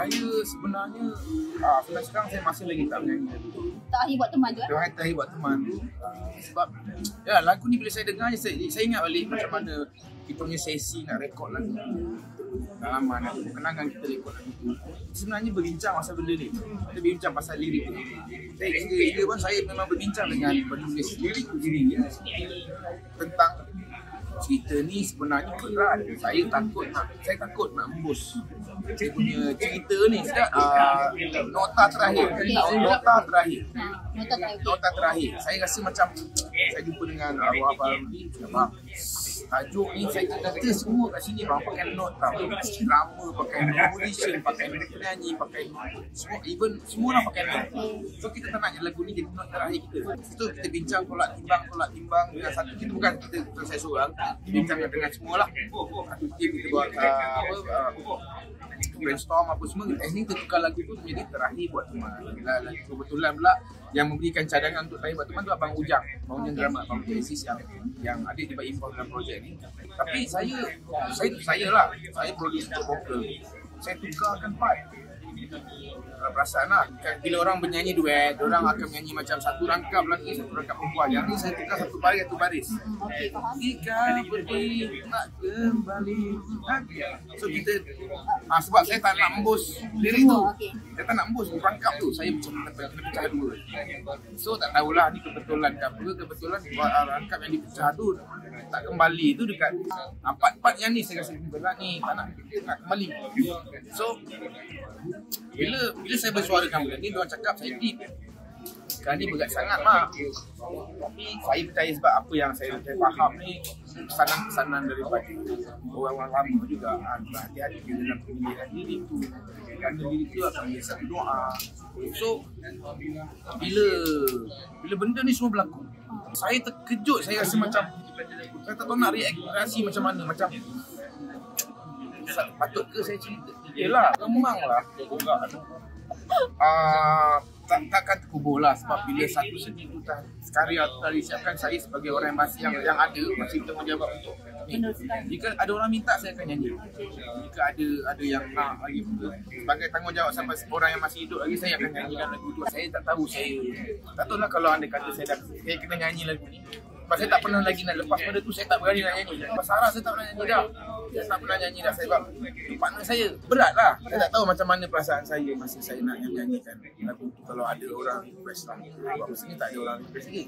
Saya sebenarnya ah, Sampai sekarang saya masih lagi tak menyanyi lagu tu Terakhir buat teman tu eh? Terakhir terakhir buat teman. Ah, Sebab Ya lagu ni bila saya dengar saya, saya ingat balik macam mana Kita punya sesi nak rekod lagu. Pengalaman atau kenangan kita rekod lagu tu. Sebenarnya berbincang pasal benda ni. Kita berbincang pasal lirik tu. Saya hingga pun saya memang berbincang dengan penulis lirik tu sendiri. Ya. Tentang cerita ni sebenarnya berat. Saya takut nak saya takut nak embus saya punya cerita ni uh, nota terakhir. Nota terakhir. Ha, nota terakhir. nota terakhir. Saya rasa macam saya jumpa dengan arwah baru ni bang tajuk ni saya kata semua kat sini. Bang pakai note tau. Drama pakai musician pakai penyanyi pakai semua even semua orang pakai note. So kita tak nak lagu ni jadi note terakhir kita. Itu kita bincang tolak timbang tolak timbang dengan satu kita bukan kita, kita saya seorang. Bincang dengan semua lah. Satu tim kita buat uh, apa uh, brainstorm apa semua. Eh ni kita tukar lagu tu menjadi terakhir buat teman. Lah, lah, kebetulan pula yang memberikan cadangan untuk terakhir buat teman tu Abang Ujang Abang Ujang drama Abang Ujang Aziz yang yang adik dia involved dalam projek ni. Tapi saya saya saya lah saya produce untuk vokal saya tukarkan part kalau perasan lah bila orang bernyanyi duet orang akan menyanyi macam satu rangkap lagi satu rangkap perempuan yang ni saya tukar satu baris satu baris jika pergi nak kembali lagi. So kita ah, sebab saya tak nak embus lirik tu. Saya tak nak embus rangkap tu. Saya macam kena, pecah dua. So tak tahulah ni kebetulan ke apa. Kebetulan ah, rangkap yang dipecah tu tak kembali tu dekat ah, part-part yang ni saya rasa berat ni tak nak, nak kembali. So bila bila saya bersuarakan benda ni dia orang cakap saya deep. Ni berat sangat mak. Tapi saya percaya sebab apa yang saya, saya faham ni Pesanan-pesanan daripada orang-orang lama juga. Ah, Hati-hati dalam pemilihan diri tu. Kerana diri tu akan satu doa So Bila Bila benda ni semua berlaku Saya terkejut. Saya rasa macam Saya tak tahu nak reaksi macam mana. Macam Patut ke saya cerita? Yelah Memang lah uh, tak, takkan terkubur lah sebab bila satu seni tu dah karya tu dah disiapkan saya sebagai orang yang masih yang, yang ada masih bertanggungjawab untuk ni. Jika ada orang minta saya akan nyanyi. Jika ada ada yang nak lagi sebagai tanggungjawab sampai orang yang masih hidup lagi saya akan nyanyikan lagu tu. Saya tak tahu saya tak tahu lah kalau anda kata saya dah saya kena nyanyi lagu ni sebab saya tak pernah lagi nak lepas pada tu saya tak berani nak nyanyi. Lepas Sarah saya tak pernah nyanyi dah. Saya tak pernah nyanyi dah sebab partner saya berat lah. Saya tak tahu macam mana perasaan saya masa saya nak nyanyikan lagu tu. Kalau ada orang request lah sebab mesti tak ada orang request lagi